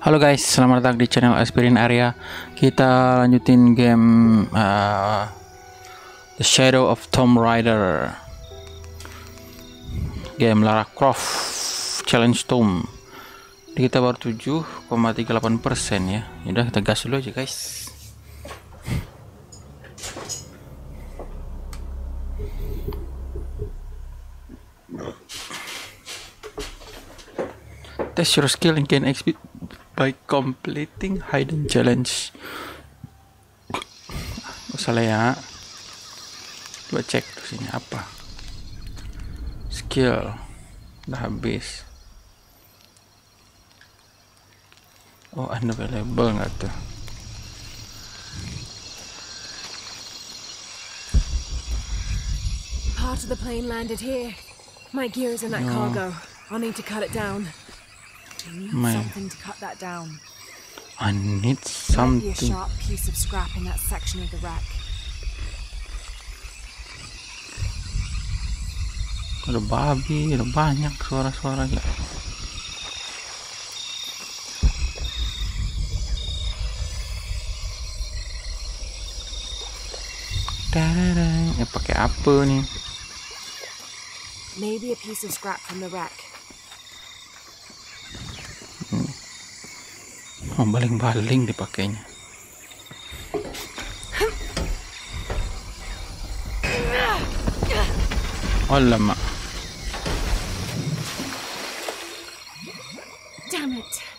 Halo guys, selamat datang di channel Aspirin Area. Kita lanjutin game uh, The Shadow of Tomb Raider. Game Lara Croft Challenge Tomb. Jadi kita baru 7,38% ya. Udah kita gas dulu aja guys. Test your skill and gain XP by completing hidden challenge. Salah ya. Coba cek sini apa. Skill. Udah habis. Oh, unavailable nggak tuh? Part of the plane landed here. My gear is in that No. cargo. I'll need to cut it down. I need something to cut that down. I need Might be a sharp piece of scrap in that section of the wreck. Ada babi, ada banyak suara-suara ya. Dadadang. Eh pakai apa nih? Maybe a piece of scrap from the wreck. Oh, baling-baling dipakainya. Oh lama. Damn it!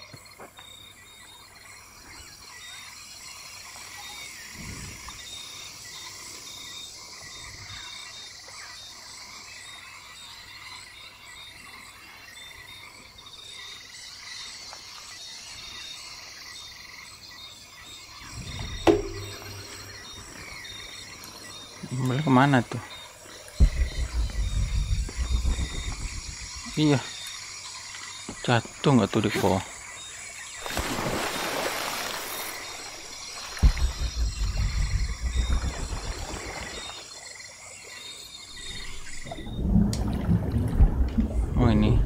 Balik ke mana tuh? Iya. Jatuh nggak tuh di ko? Oh ini.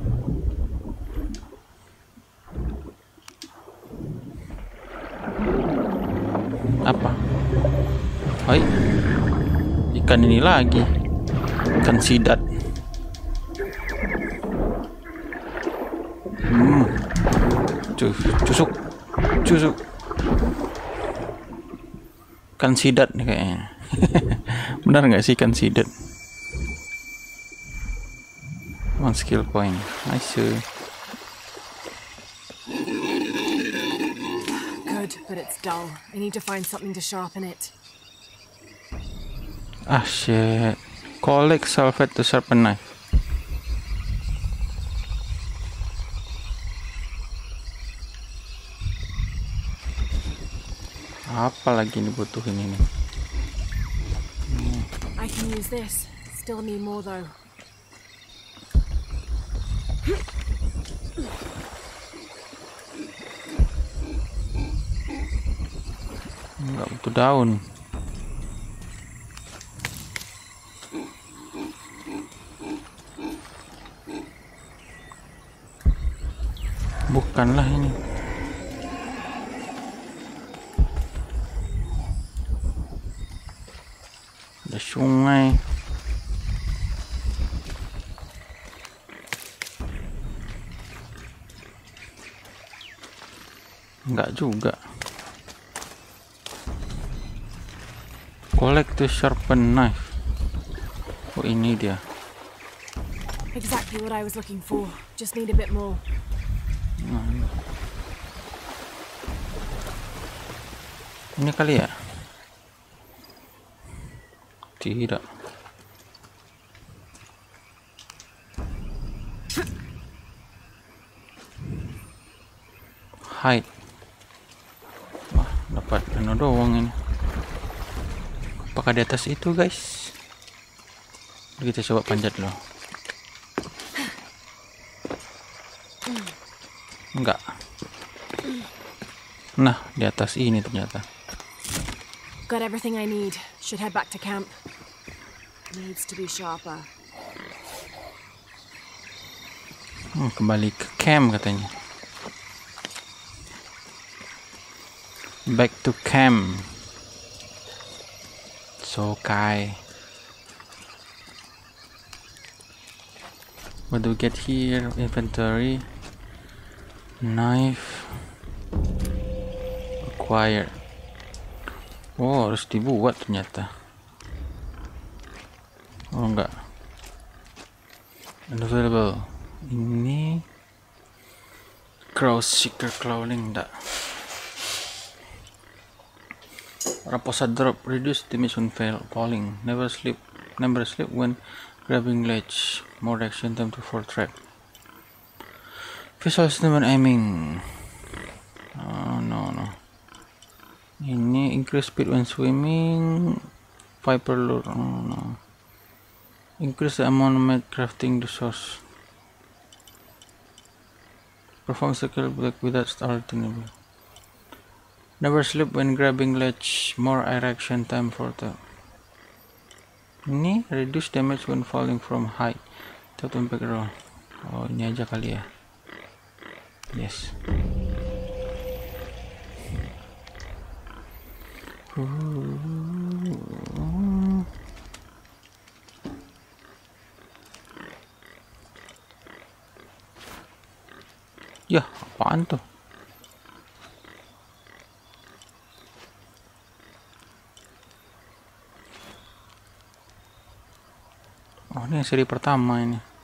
Apa? Hai. Ikan ini lagi. Ikan sidat. Hmm. Cus, cusuk. Cusuk. Ikan sidat nih kayaknya. Benar nggak sih ikan sidat? One skill point. Nice. Good, but it's dull. I need to find something to sharpen it. Ah shit. Collect sulfate to sharpen knife. Apa lagi nih butuhin ini? I can use this. Still need more though. Enggak butuh daun. Bukanlah ini. Ada sungai. Enggak juga. Collect the sharpen knife. Oh ini dia. Exactly what I was looking for. Just need a bit more. Ini kali ya? Tidak. Hide. Wah, dapat ano doang ini. Apakah di atas itu, guys? Kita coba panjat dulu. Enggak. Nah, di atas ini ternyata. Got everything I need. Should head back to camp. Needs to be sharper. Hmm, kembali ke camp katanya. Back to camp. So Kai. What do we get here? Inventory. Knife. Acquire. Oh, harus dibuat ternyata. Oh enggak. Unavailable. Ini Crow Seeker Clothing enggak. Raposa drop reduce damage when fail falling. Never sleep never sleep when grabbing ledge. More action time to for trap. Visual system and aiming. Oh no no. Ini increase speed when swimming. Viper lure. Oh no. Increase the amount of crafting the source. Perform skill black without starting. Never sleep when grabbing ledge. More erection time for the. Ini reduce damage when falling from height. Total impact roll. Oh ini aja kali ya. Yes. Ya, apaan tuh? Oh, ini seri pertama ini.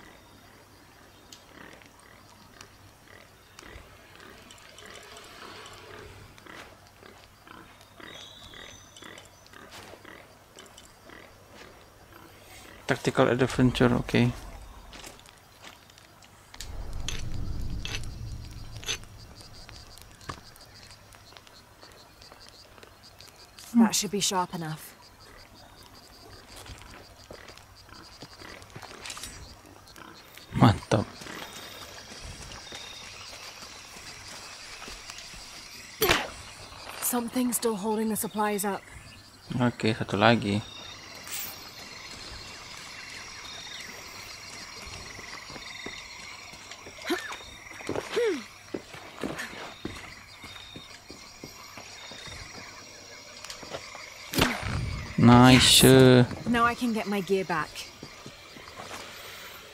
Tactical adventure, oke. That should be sharp enough. Mantap. Something still holding the supplies up. Okay, satu lagi. Nice. uh, Now I can get my gear back.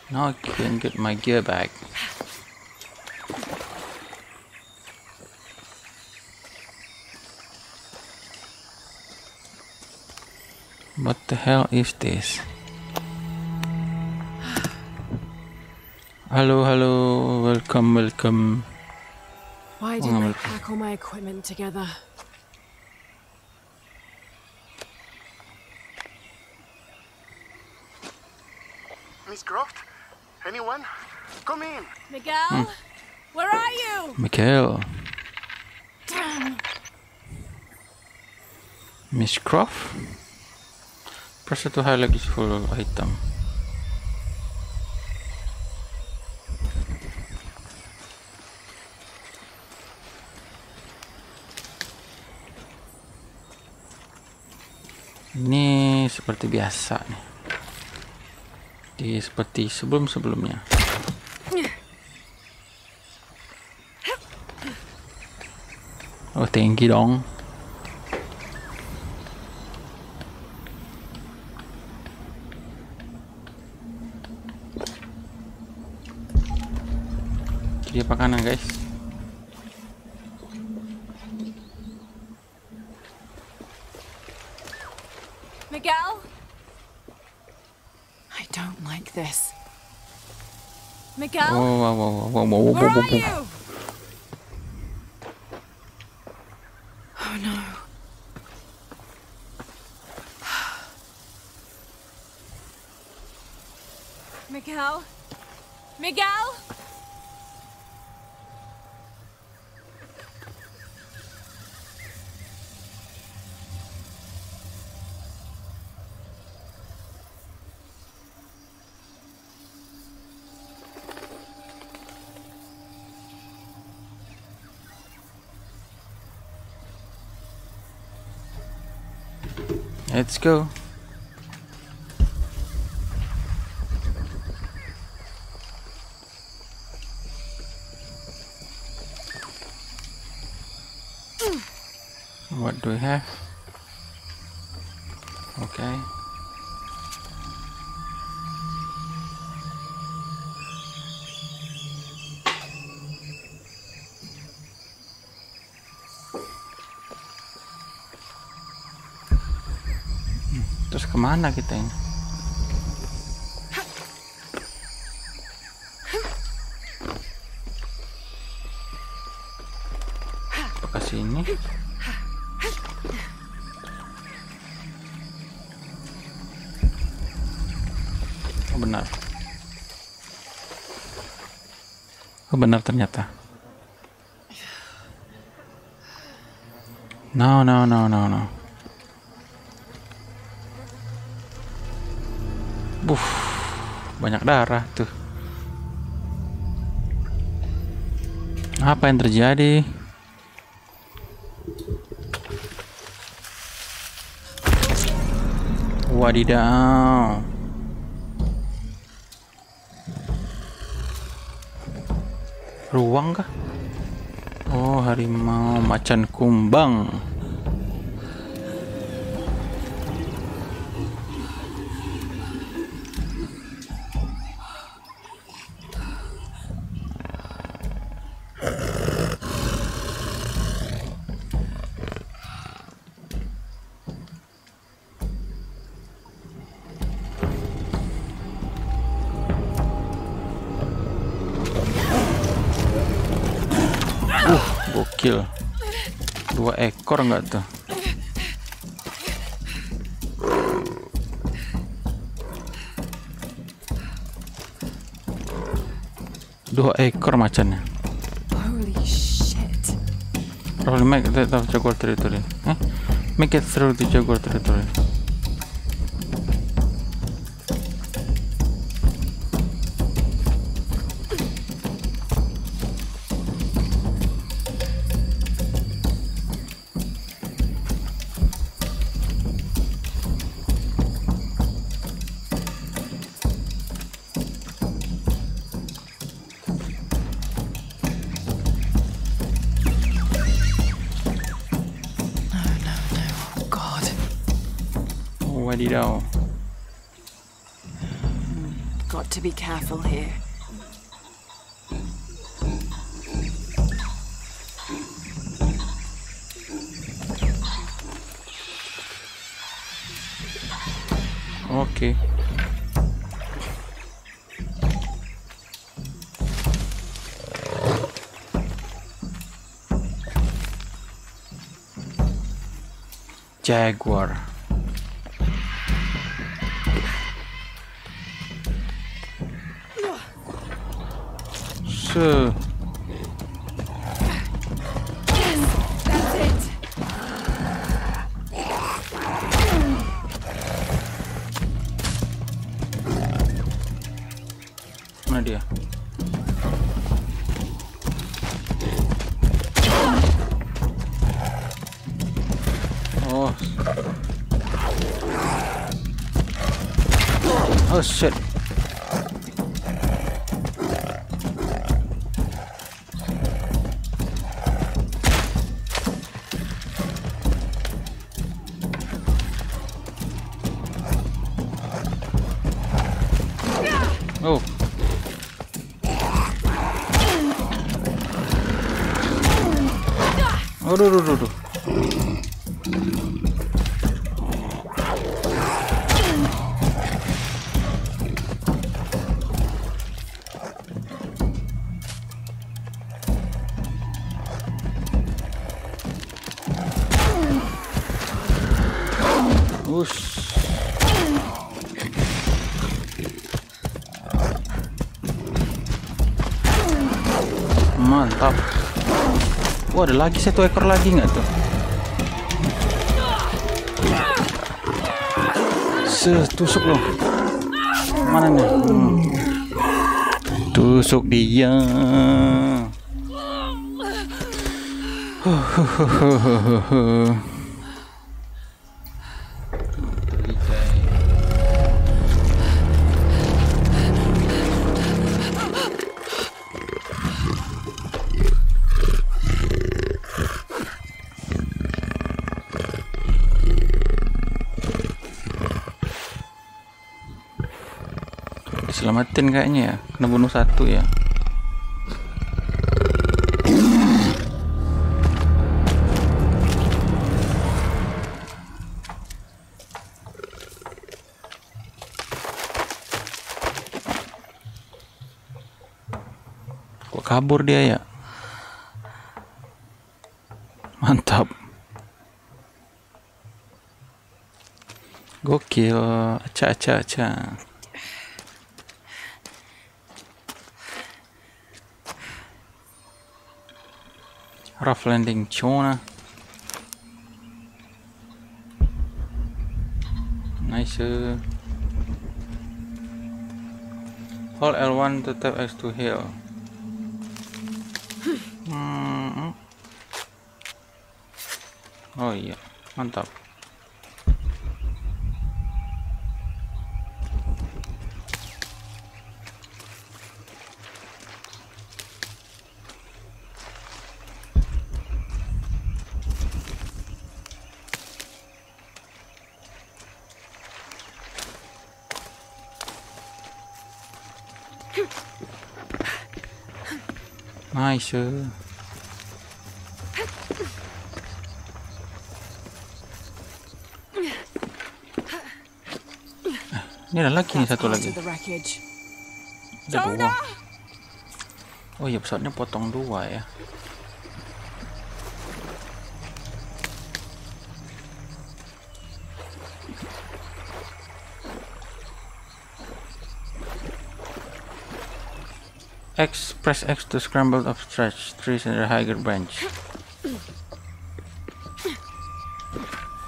Now I can get my gear back. What the hell is this? Hello, hello, welcome, welcome. Why didn't I pack all my equipment together? Miguel? Where are you? Damn. Miss Croft. Press to highlight useful item. Ini seperti biasa nih. Di seperti sebelum-sebelumnya. Oh, tinggi dong. Kiri apa kanan guys? Miguel? I don't like this. Miguel? Wow, wow, wow, wow, wow, wow, Where wow, wow, are you? Let's go. Ke mana kita ini? Apakah sini? Oh, benar. Oh, benar ternyata. No, no, no, no, no. Buh, banyak darah tuh. Apa yang terjadi? Wadidaw. Ruang kah? Oh, harimau macan kumbang. Ekor macannya. Holy shit. Probably make out of Jaguar territory. Eh? Make it through the Jaguar territory. Wadidaw. Got to be careful here. Okay. Jaguar. Se. ada lagi satu ekor lagi nggak tuh? Setusuk loh. Mana nih? Hmm. tusuk dia. Huh, kayaknya ya. Kena bunuh satu ya. Kok kabur dia ya? Mantap. Gokil. Aca aca aca rough landing Chona. Nice hold L1 to tap X to heal Hmm. oh iya mantap Nice. Ini ada lagi nih That's satu part lagi. of the wreckage. Ada dua. Oh iya pesawatnya potong dua ya. X press X to scramble up stretch trees in the higher branch.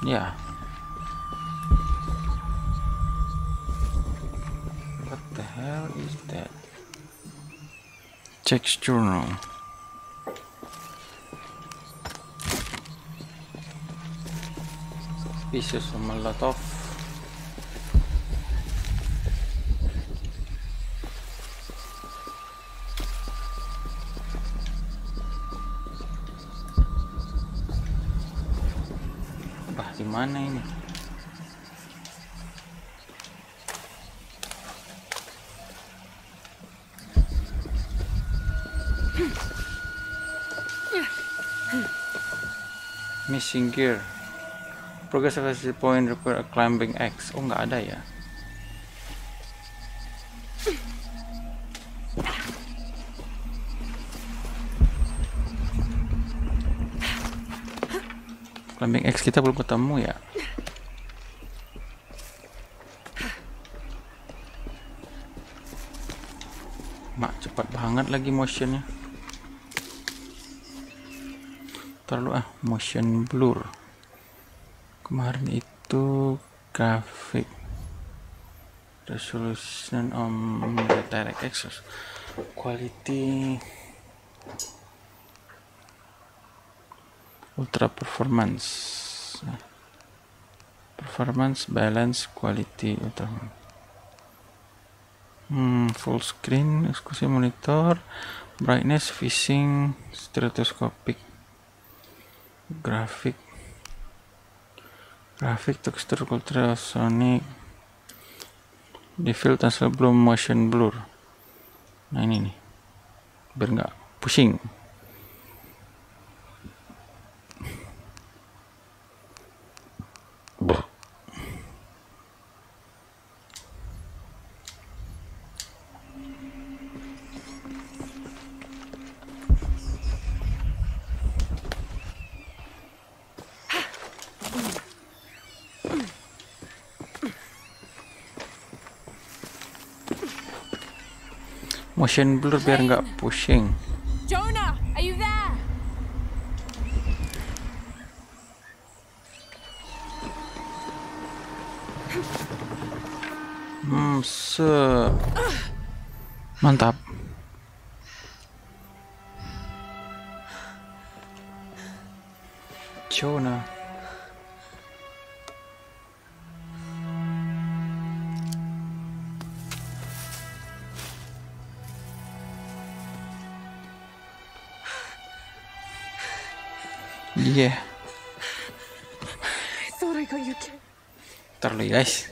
Yeah. What the hell is that? Checks journal. Pieces of Molotov. Missing gear. Progress velocity point require a climbing X. Oh, nggak ada ya? Climbing X kita belum ketemu ya? Mak cepat banget lagi motionnya. Terlalu ah motion blur. Kemarin itu grafik resolution on the direct access quality ultra performance. Performance balance quality ultra. Hmm, full screen exclusive monitor brightness fishing stereoscopic grafik grafik tekstur ultrasonic di filter sebelum motion blur. Nah ini nih. Biar nggak pusing motion blur biar nggak pusing Jonah, are you there? hmm se mantap guys.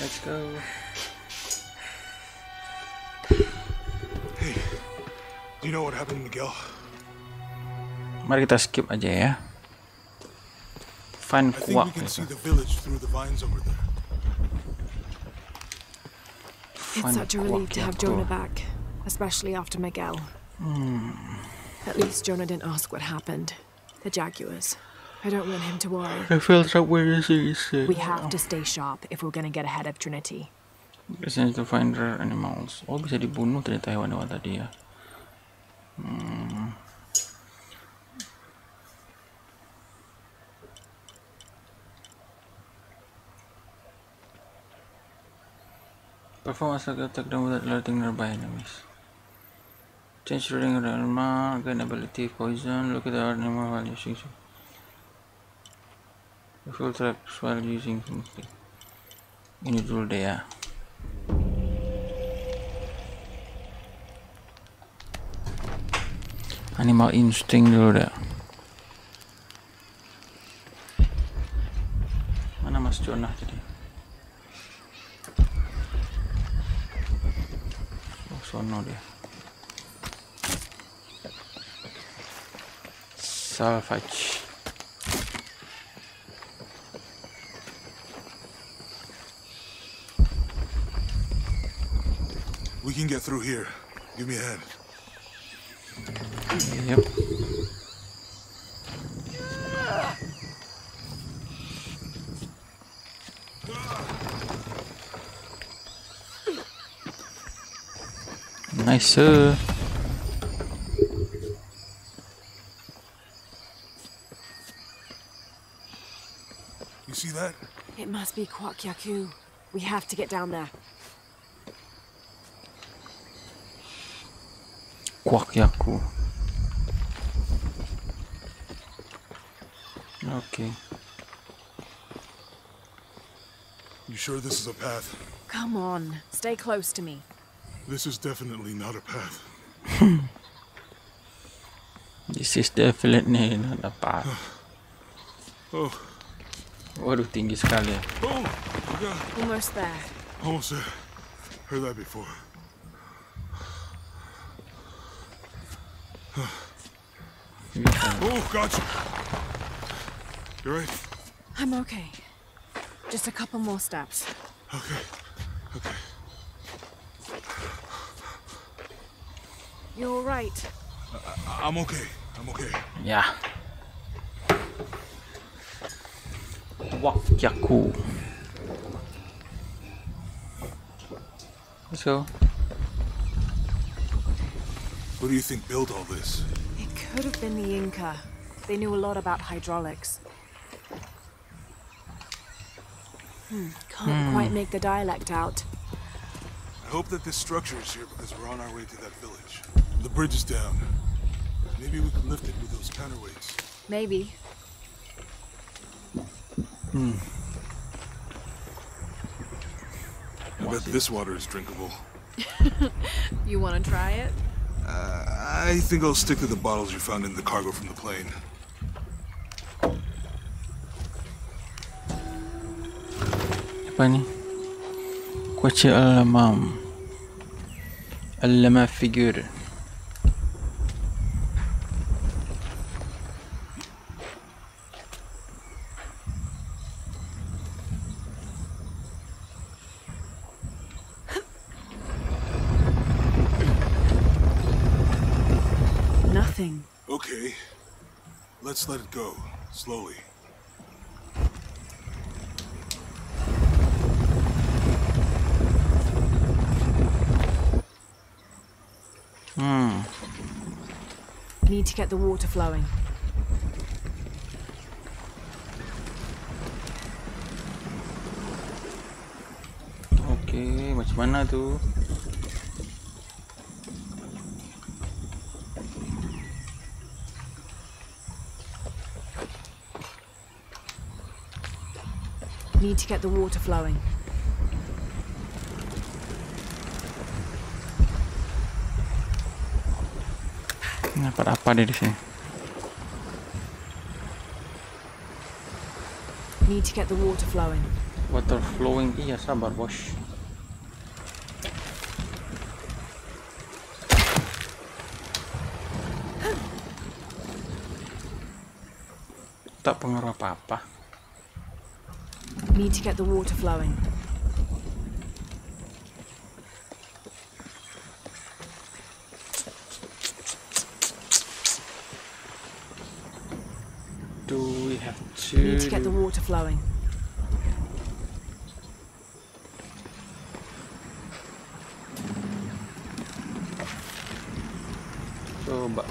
Let's go. Hey, do you know what happened to Miguel? Mari kita skip aja ya. Find I think kuak we can see the village through the vines over there. It's such a relief to have Jonah back, especially after Miguel. Hmm. At least Jonah didn't ask what happened. The Jaguars. I don't want him to worry. I feel trapped where is. We have to stay sharp if we're gonna get ahead of Trinity. Listen to find rare animals. Oh bisa dibunuh ternyata hewan-hewan tadi ya. Hmm. Perform a second attack down without alerting nearby enemies. Change reading armor, gain ability poison, look at the animal while using. Full traps while using something. Ini dulu deh ya. Animal instinct dulu deh. Mana Mas Jonah tadi? Oh, sono dia. Salvage. We can get through here. Give me a hand. Yep. Nice. sir. You see that? It must be Kuwaq Yaku. We have to get down there. Kuwaq Yaku. Okay. You sure this is a path? Come on, stay close to me. This is definitely not a path. This is definitely not a path. Oh, Waduh tinggi sekali ya. oh, my God. Almost there. Almost there. Heard that before. Oh, gotcha. You right? I'm okay. Just a couple more steps. Okay. Okay. You're all right. I- I'm okay. I'm okay. Ya. Kuwaq Yaku. Let's go. Who do you think built all this? It could have been the Inca. They knew a lot about hydraulics. Hmm, can't quite make the dialect out. I hope that this structure is here because we're on our way to that village. The bridge is down. Maybe we can lift it with those counterweights. Maybe. Hmm. I bet this water is drinkable. You want to try it? Uh, I think I'll stick to the bottles you found in the cargo from the plane. Apa ni? Kuaci alamam. Alama figure. Nothing. Okay. Let's let it go. Slowly. Hmm. Need to get the water flowing. Oke, macam mana tu? Need to get the water flowing. Dapat apa deh di sini? Need to get the water flowing. water flowing iya sabar bos tak pengaruh apa-apa Need to get the water flowing. do we have to Need to get the water flowing. coba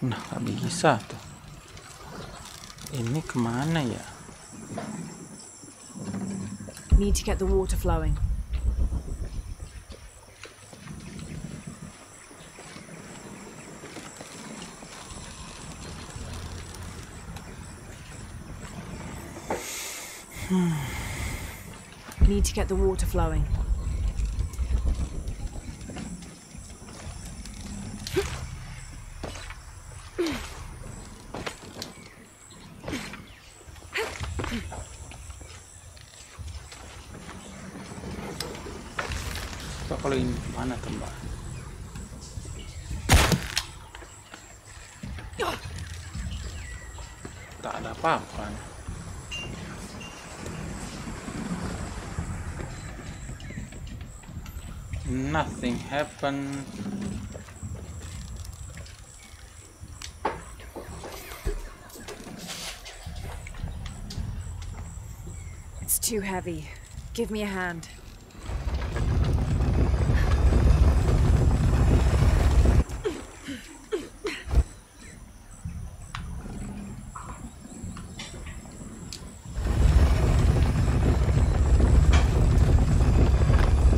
nah nggak bisa tuh ini kemana ya Need to get the water flowing. Hmm. Need to get the water flowing. coba kalau ini mana tuh mbak tak ada apa-apa nothing happened It's too heavy. Give me a hand.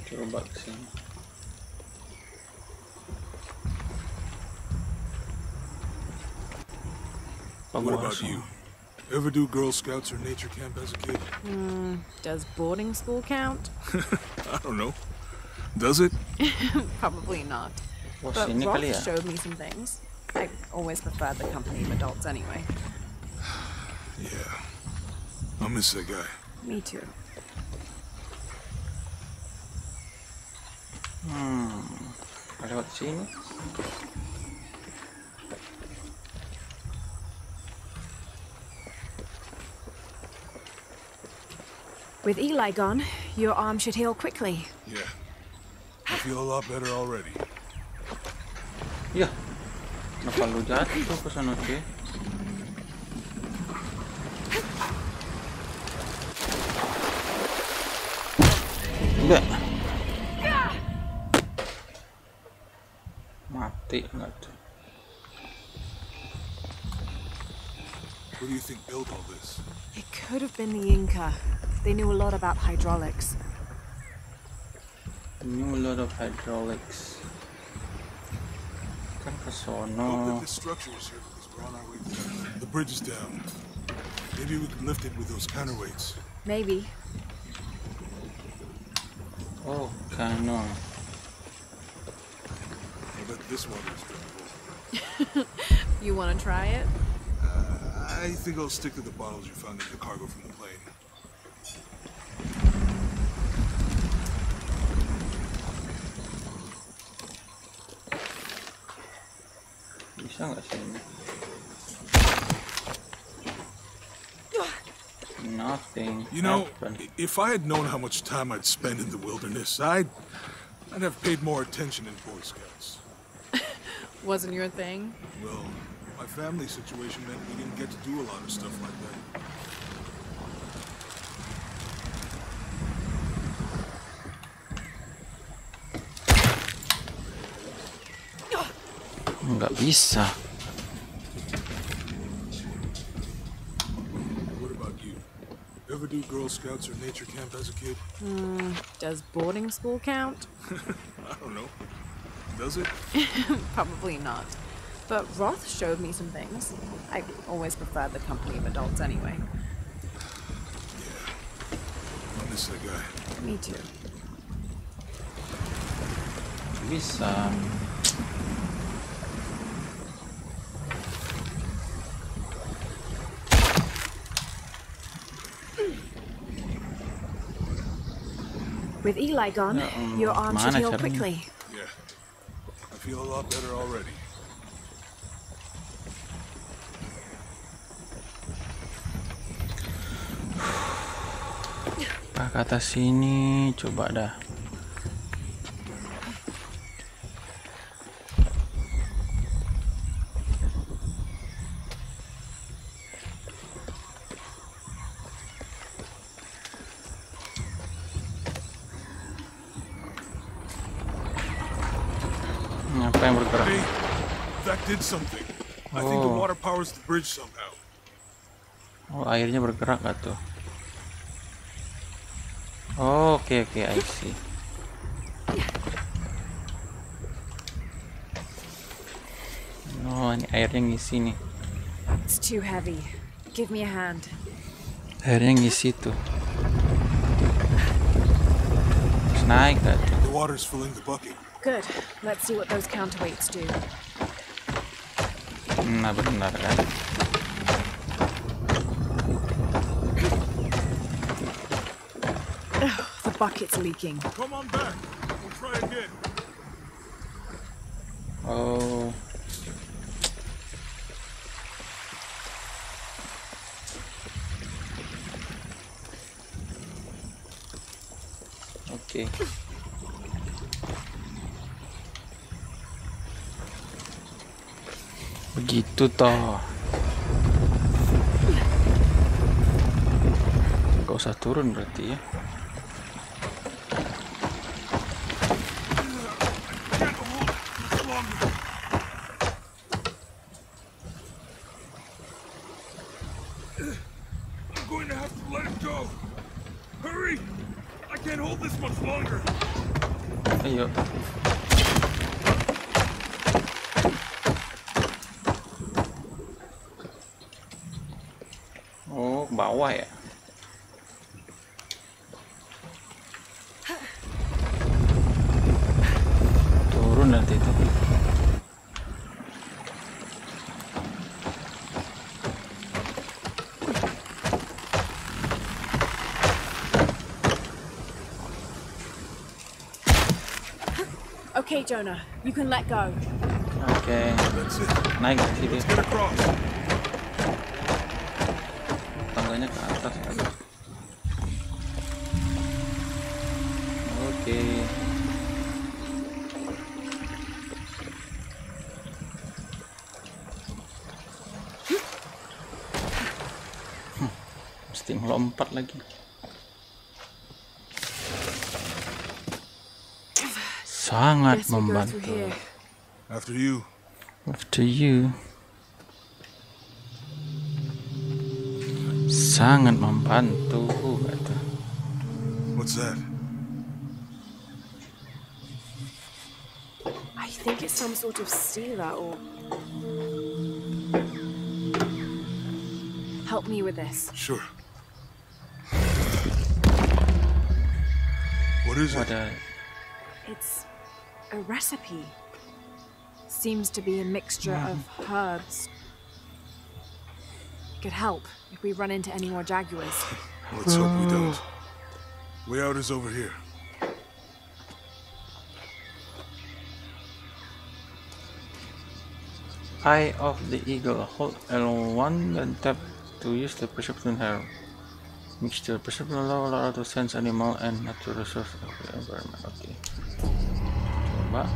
coba kesini Apa What gua about langsung- you? Ever do Girl Scouts or nature camp as a kid? Hmm, does boarding school count? I don't know. Does it? Probably not. Oh, But sini Roth kali showed me some things. I always preferred the company of adults anyway. Yeah. I miss that guy. Me too. lewat sini With Eli gone, your arm should heal quickly. Yeah. I feel a lot better already. Yeah. kenapa lu jatuh ke sana cuy enggak mati enggak tuh What do you think built all this? It could have been the Inca. They knew a lot about hydraulics. They knew a lot of hydraulics kan ke I hope sono that this structure is here because we're on our way to. The bridge is down. Maybe we can lift it with those counterweights. Maybe. oh kano I bet this water is drinkable. You want to try it? Uh, I think I'll stick to the bottles you found in the cargo from the plane. bisa nggak sih ini nothing You know, happened. if I had known how much time I'd spend in the wilderness, I'd, I'd have paid more attention in Boy Scouts. Wasn't your thing? Well, my family situation meant we didn't get to do a lot of stuff like that. Nggak bisa What about you? Ever do Girl Scouts or nature camp as a kid? Hmm, does boarding school count? I don't know. Does it? Probably not. But Roth showed me some things. I always preferred the company of adults anyway. I miss that guy. Me too. bisa With Eli gone, Allah, your arm should heal quickly. Yeah. I feel a lot better already. Apa kata sini? Coba dah. Apa yang bergerak? Hey, that did something. I think the Oh. water powers the bridge somehow. Oh, airnya bergerak gak tuh? Oh, Oke oke, I see. Oh, ini airnya ngisi nih. It's too heavy. Give me a hand. Airnya ngisi tuh. Terus naik gak tuh? The water's filling the bucket. Good. Let's see what those counterweights do. Nah benar kan? The bucket's leaking. Come on back. We'll try again. Oh. Begitu toh. Gak usah turun berarti ya. I'm going to have to let it go. Hurry! I can't hold this much longer. Ayo. Oh, ke bawah ya? Turun nanti itu. Okay, Jonah, you can let go. It. naik ke sini. Tangganya ke atas. aduh. Oke. Hmm, Mesti ngelompat lagi. Sangat Guess we go through membantu. After you. After you. Sangat membantu kata. What's that? I think it's some sort of sealer or. Help me with this. Sure. What is it? Wadah. Uh, it's a recipe. Seems to be a mixture of herbs. Could help if we run into any more jaguars. Let's hope we don't. Oh. Way out is over here. Eye of the Eagle. Hold L1 and tap to use the perception herb. Mixture. Perception allow allow to sense animal and natural resource of the environment. Oke. Coba.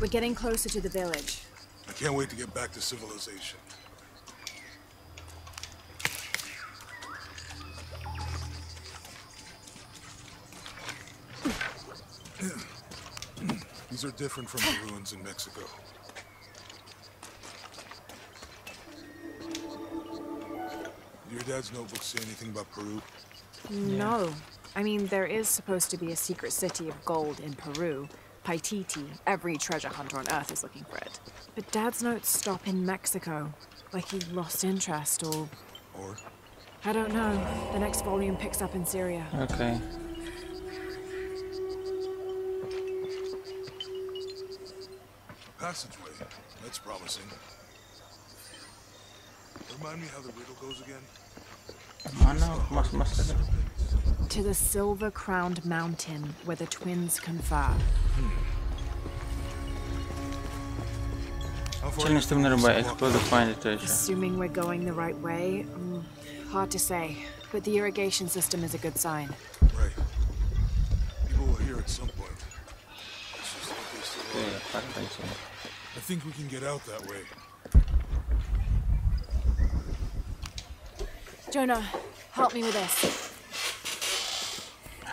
We're getting closer to the village. I can't wait to get back to civilization. These are different from the ruins in Mexico. Do your dad's notebook say anything about Peru? No. I mean, there is supposed to be a secret city of gold in Peru. Paititi. Every treasure hunter on Earth is looking for it. But Dad's notes stop in Mexico. Like he lost interest or. Or I don't know. The next volume picks up in Syria. Oke. passageway. That's promising. Remind me how the riddle goes again? Mana mas-mas tadi? To the silver crowned mountain where the twins confer. How Challenge to nearby, explore to find the treasure. Assuming we're going the right way, mm, hard to say. But the irrigation system is a good sign. Right. People were here at some point. It's just that they still Oke, are. pantai sini. I think we can get out that way. Jonah, help me with this.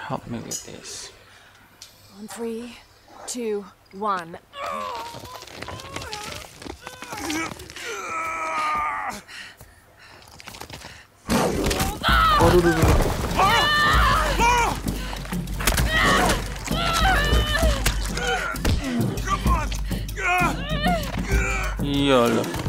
Help me with this. On three, two, one. Come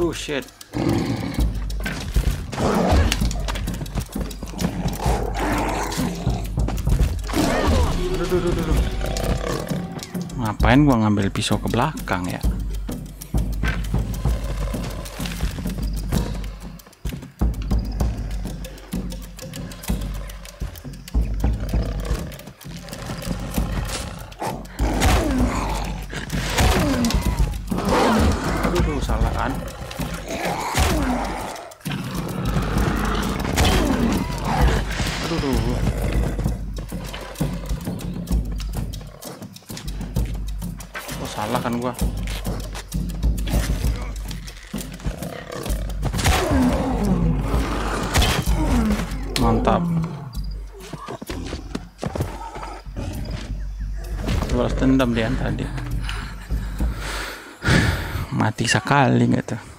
Waduh, shit. Ngapain gua ngambil pisau ke belakang ya? Dendam dia tadi. Mati sekali tuh?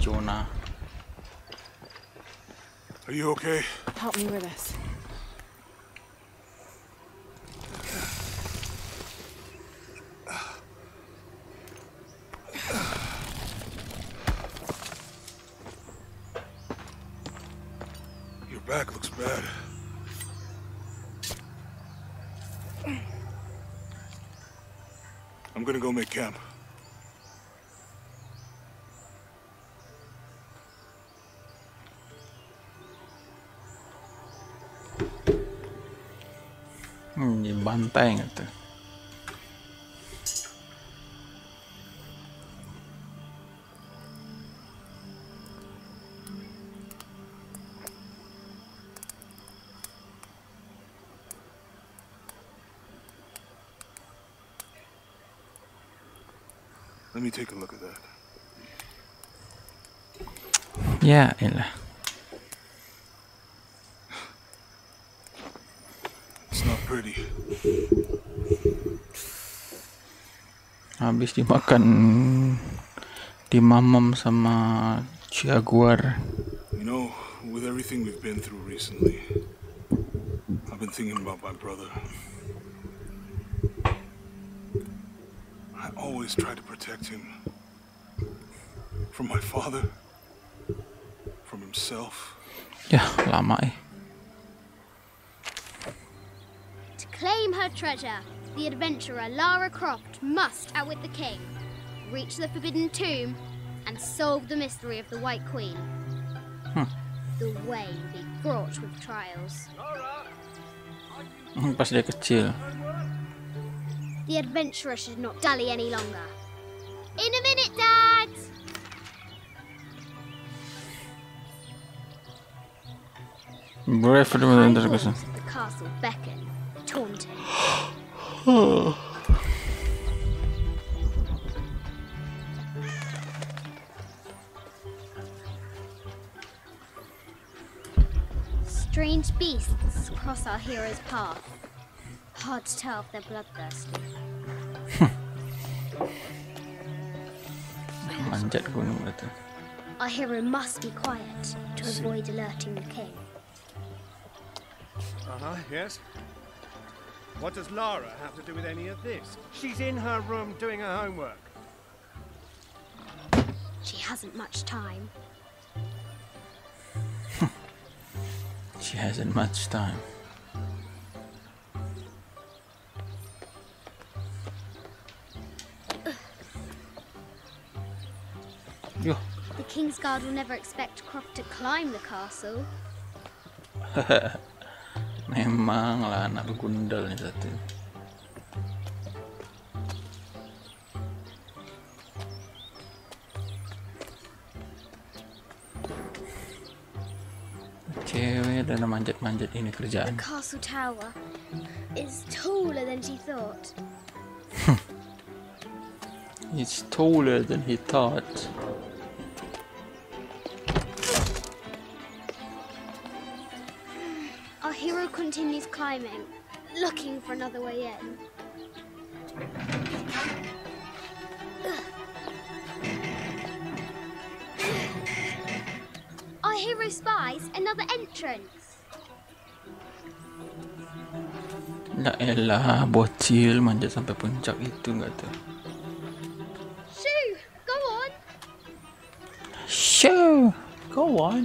Jonah. Are you okay? Help me with this. Your back looks bad. I'm gonna go make camp. Nggak tuh? Let me take a look at that. Ya, pretty. Habis dimakan dimamam sama jaguar. You know, with everything we've been through recently, I've been thinking about my brother. I always try to protect him from my father. himself. Ya, lama eh. Treasure, the adventurer Lara Croft must outwit the king, reach the Forbidden Tomb, and solve the mystery of the White Queen. Hmm. The way be fraught with trials. Hmm, pas dia kecil. The adventurer should not dally any longer. In a minute, Dad! Brave for the High winter walls kasi. of the castle beckon. Strange beasts cross our hero's path. Hard to tell if they're bloodthirsty. Manjat gunung itu. Our hero must be quiet to avoid alerting the king. Uh huh, yes. What does Lara have to do with any of this? She's in her room doing her homework. She hasn't much time. She hasn't much time. The King's Guard will never expect Croft to climb the castle. memang lah anak begundal nih satu. Cewek dan manjat-manjat ini The kerjaan. castle tower is taller than she thought. It's taller than he thought. Continues climbing, looking for another way in. Our hero spies another entrance. Lah elah, bocil manjat sampai puncak itu enggak tuh. Shoo! Go on! Sure, go on.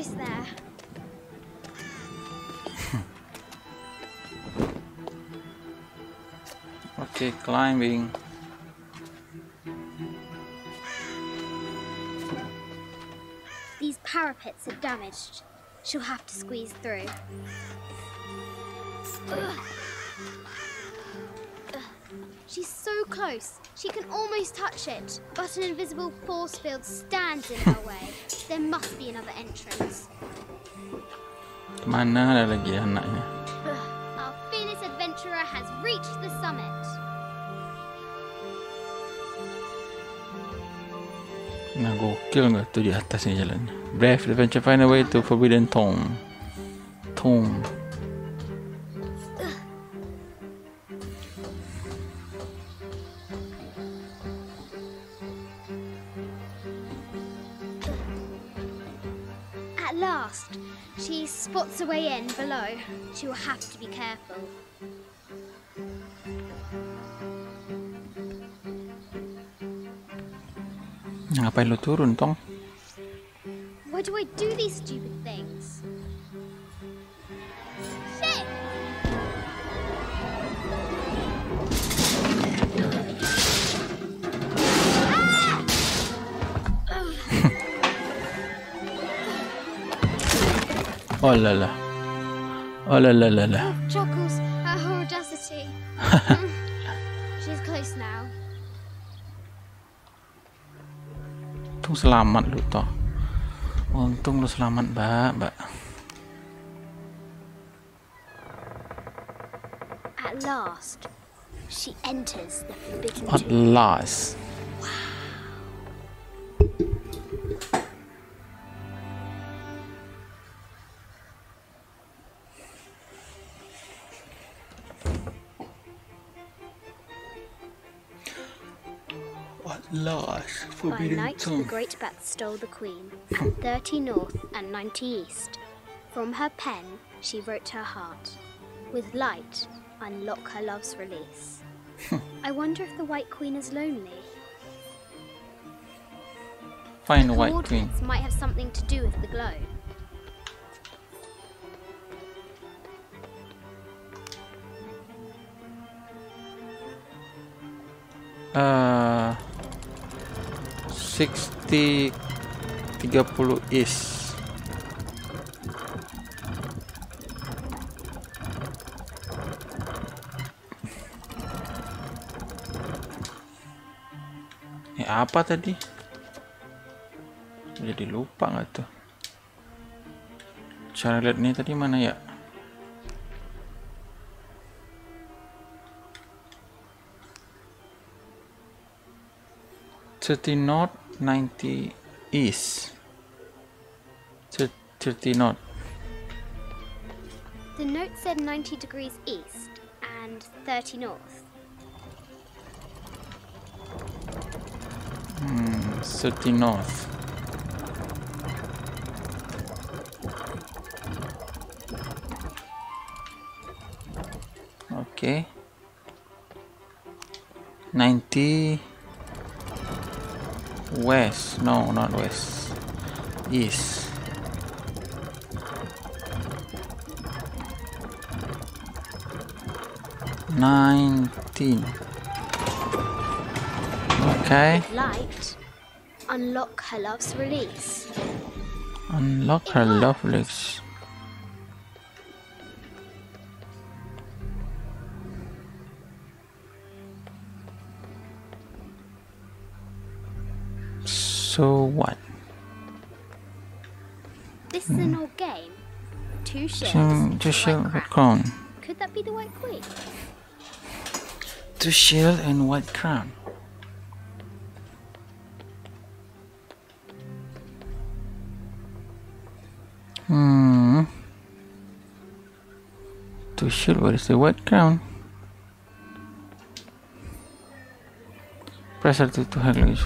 Almost there. Okay, climbing. These parapets are damaged. She'll have to squeeze through. Ugh. Ugh. She's so close. She can almost touch it, but an invisible force field stands in her way. There must be another entrance. Kemana ada lagi anaknya? Our fearless adventurer has reached the summit. Nah gokil nggak tuh di atasnya jalannya. Brave adventure find a way to forbidden tomb. Tomb. Ngapain lu turun tong? Why do I do these stupid things? Shit! Oh la la. Oh la la la la. Selamat lu toh. Untung lu selamat, Mbak, Mbak. At last, she enters the forbidden At last. Last, By forbidden night, the great bat stole the queen at 30 north and 90 east. From her pen, she wrote her heart. With light, unlock her love's release. I wonder if the White Queen is lonely. Find White Queen. Might have something to do with the glow. 60 30 east. Eh apa tadi? Jadi lupa nggak tuh? Cara lihat nih tadi mana ya? Thirty north, ninety east. Thirty north. The note said 90 degrees east and 30 north. Hmm, thirty north. Okay. Ninety west. No, not west. East. Nineteen. Okay. Light, unlock her love's release. Unlock her love legs. So what? This is an old game. Two shields, So a shield white crown. Could that be the White Queen? To shield and white crown. Hmm. To shield, what is the white crown? Press R2 to hack language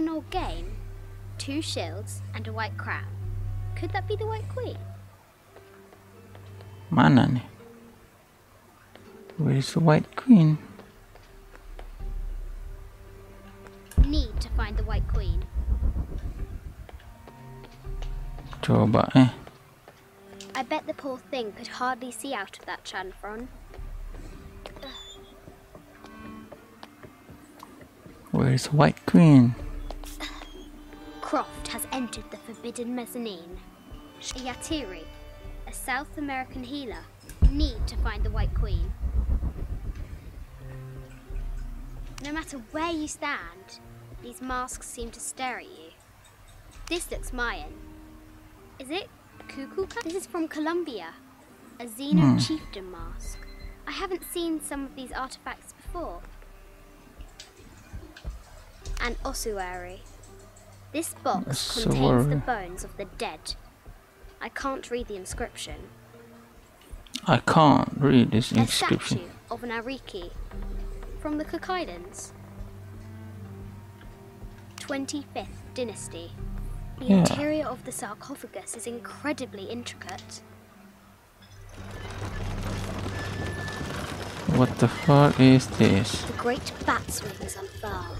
an old game. Two shields and a white crown. Could that be the White Queen? Mana nih? Where is the white queen? Need to find the White Queen. Coba eh. I bet the poor thing could hardly see out of that chanfron. Where is the white queen? Entered the forbidden mezzanine. Yatiri, a South American healer, need to find the White Queen. No matter where you stand, these masks seem to stare at you. This looks Mayan. Is it Kukulkan? This is from Colombia, a Zenú hmm. chieftain mask. I haven't seen some of these artifacts before. An ossuary. This box contains the bones of the dead. I can't read the inscription. I can't read this A inscription. statue of an Ariki from the Cook Islands. 25th dynasty. The Yeah. interior of the sarcophagus is incredibly intricate. What the fuck is this? The great bat's wings unfurl.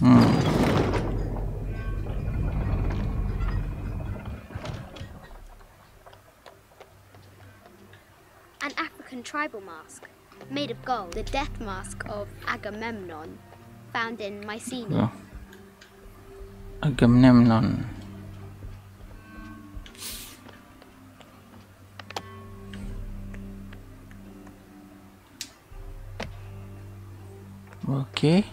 An hmm. Tribal mask made of gold, the death mask of Agamemnon, found in Mycenae. Oh. Agamemnon. Okay.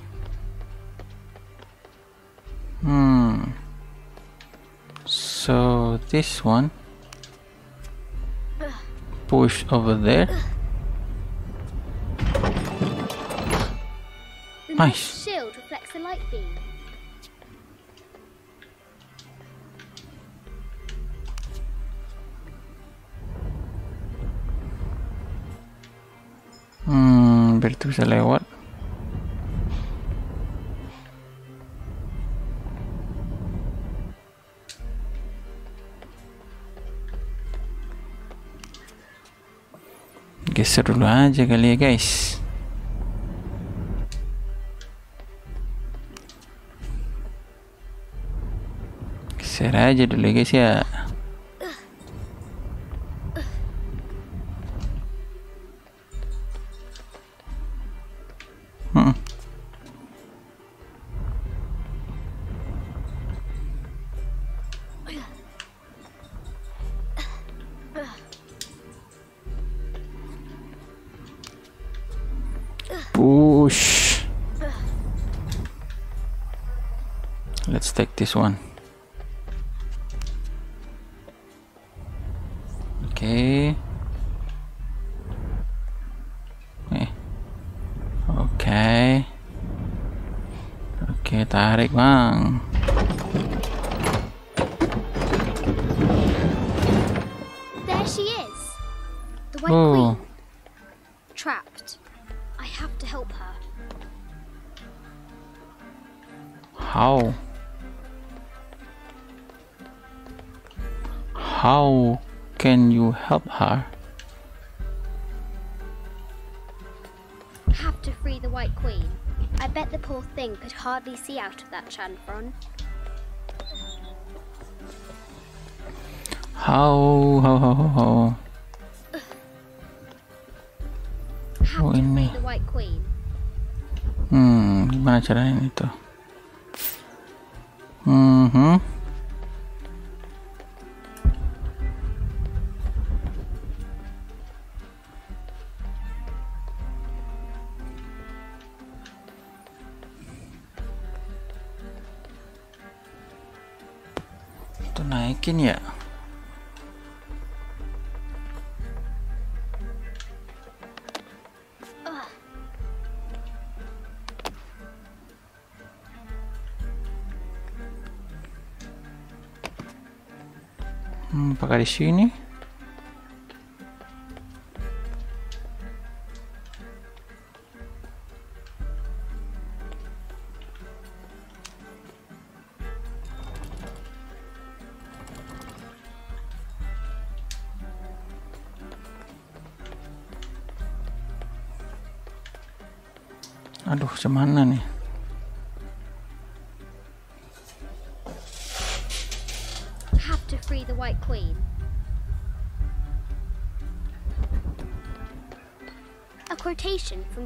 Hmm. So this one. push over there. Nice. shield reflects the light beam. Hmm, itu bisa lewat. Geser dulu aja kali ya guys. Aja dulu guys ya. Hmm. Push. Let's take this one. Tarik, Bang. Hardly see out of that chanfron. How? How? How? How? how? To free the White Queen. Hmm, gimana caranya itu? Di sini? Aduh, semana nih?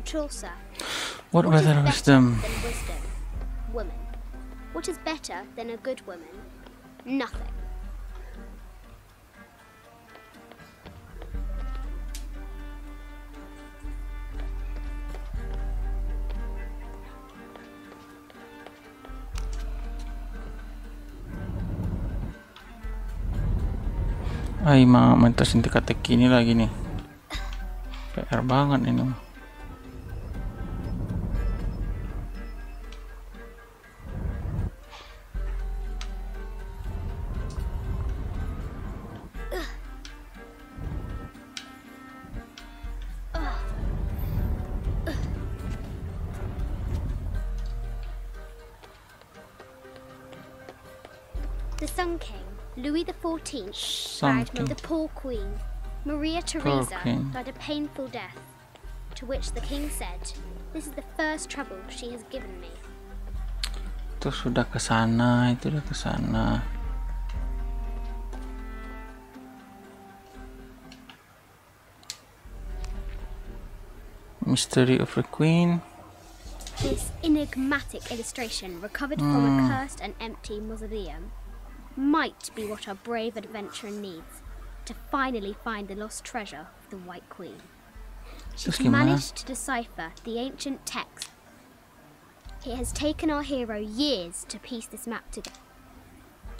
From Chaucer. What What better wisdom? wisdom? Woman. What is better than a good woman? Nothing. Ay, mga mentas ini teka-teki ini lagi nih. PR banget ini. mah. XIV, Sun married King. the poor queen, Maria Theresa, King. died a painful death. To which the king said, This is the first trouble she has given me. Itu sudah ke sana, itu udah ke sana. Mystery of the Queen. This enigmatic illustration, recovered from a hmm. cursed and empty mausoleum, might be what our brave adventurer needs to finally find the lost treasure of the White Queen. She's managed to decipher the ancient text. It has taken our hero years to piece this map together.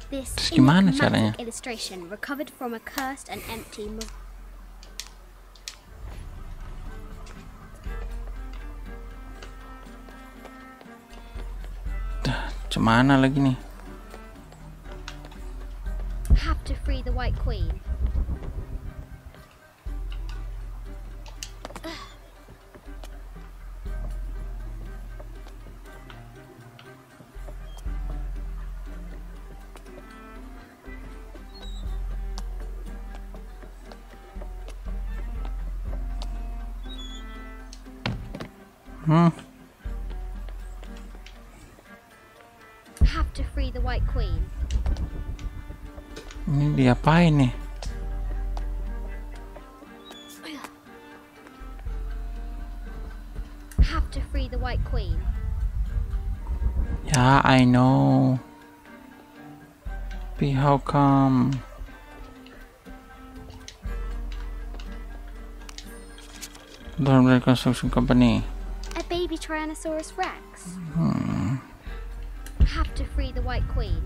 This enigmatic illustration recovered from a cursed and empty Cemana lagi nih? Queen. Hmm. Have to free the White Queen. Ini diapain nih? Have to free the White Queen. Ya, I know. Tapi how come? Dorm Reconstruction Company. A baby Tyrannosaurus Rex. Hmm. Have to free the White Queen.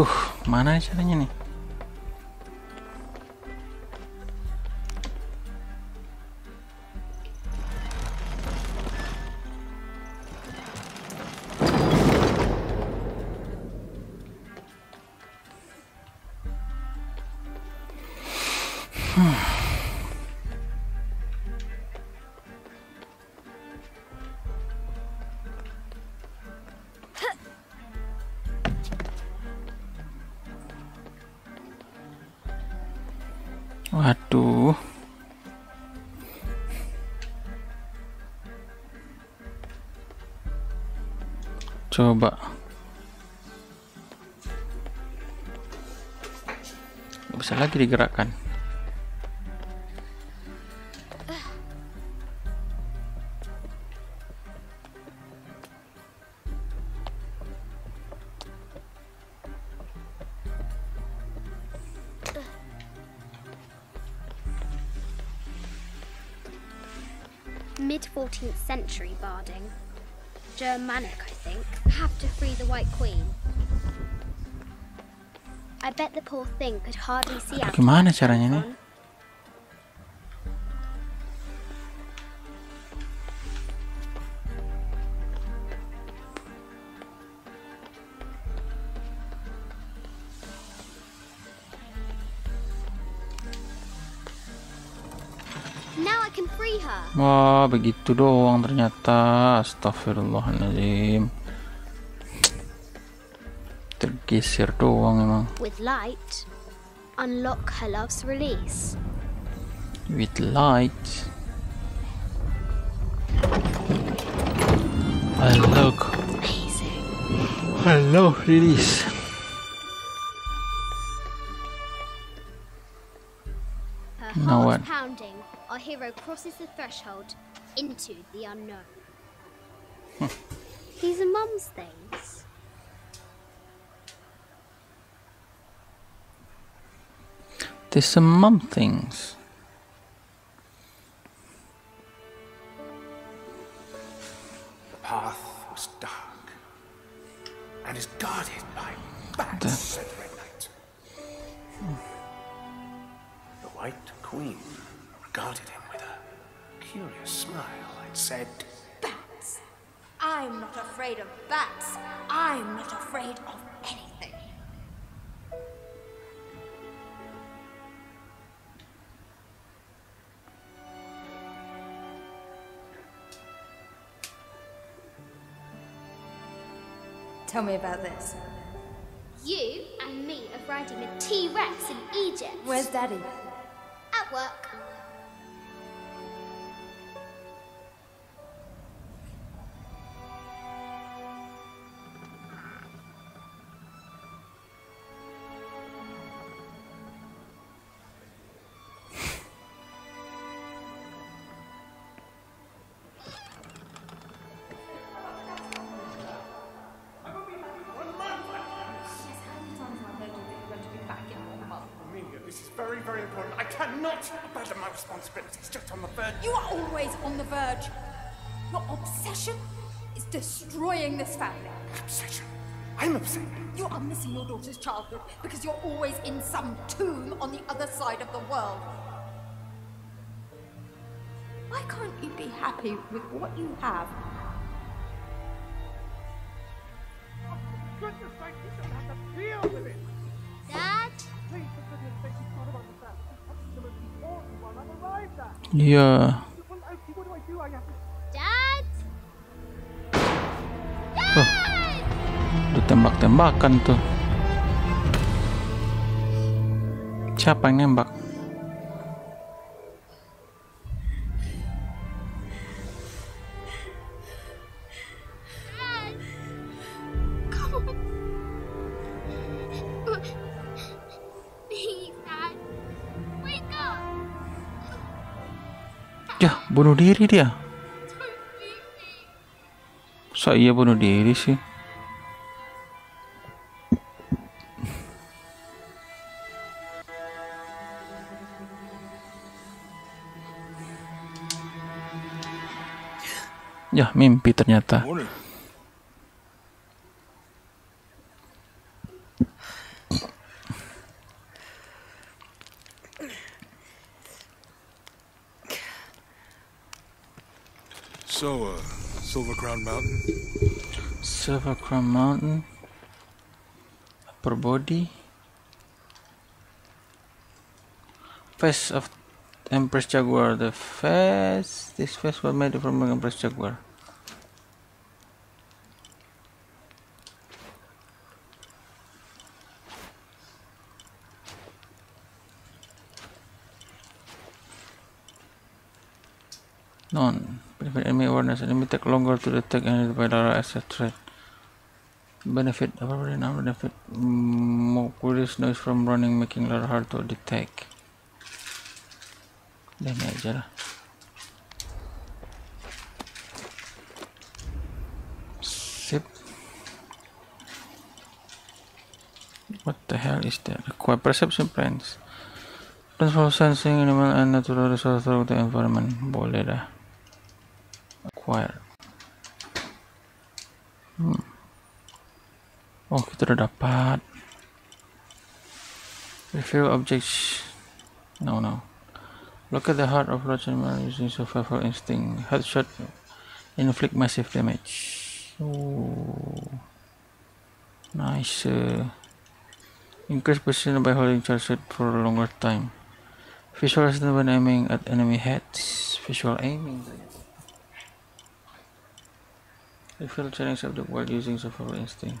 Tuh, mana caranya nih? Coba. Nggak bisa lagi digerakkan. Mid 14th century barding. Germanic, I think. Have to free the White Queen. I bet the poor thing could hardly see out. Gimana caranya nih? Wah, begitu doang ternyata. Astagfirullahaladzim. Tergeser doang emang. With light, unlock her love's release. With light. Hello. Amazing. Hello, release. Her Now heart what? Hero crosses the threshold into the unknown. These are mum's things. There's some mum things. Tell me about this. You and me are riding a T Rex in Egypt. Where's Daddy? Very, important. I cannot abandon my responsibilities just on the verge. You are always on the verge. Your obsession is is destroying this family. Obsession. I'm upset. You are missing your daughter's childhood because you're always in some tomb on the other side of the world. Why can't you be happy with what you have? Iya. Oh. Ditembak-tembakan tuh. Siapa yang nembak? Diri dia. Masa iya bunuh diri sih? Ya, mimpi ternyata. Crown Mountain? Silver Crown Mountain. Upper body. Face of Empress Jaguar. The face. This face was made from Empress Jaguar. None. Benefit enemy awareness. Take longer to detect and by Lara as a threat. Benefit. Beri nama benefit? Mm, more curious noise from running making Lara hard to detect. Dah ni aja lah. Sip. What the hell is that? Acquire perception plans. Plans for sensing animal and natural resources through the environment. Boleh dah. Acquire. Hmm. Oh, kita dah dapat. Refill objects. No, no. Look at the heart of animal using survival instinct. Headshot inflict massive damage. Oh, nice. Uh, increase precision by holding charge for a longer time. Visual assistance when aiming at enemy heads. Visual aiming. Refill challenge object while using survival instinct.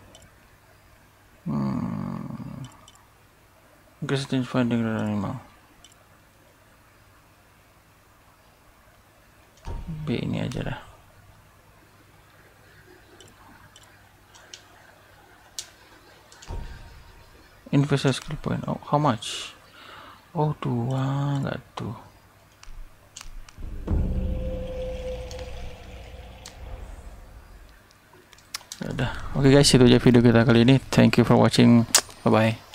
Hmm. Increase in finding the animal. B ini aja dah. Invest skill point. Oh, how much? Oh, dua enggak tuh. Oke guys, itu aja video kita kali ini. Thank you for watching. Bye bye.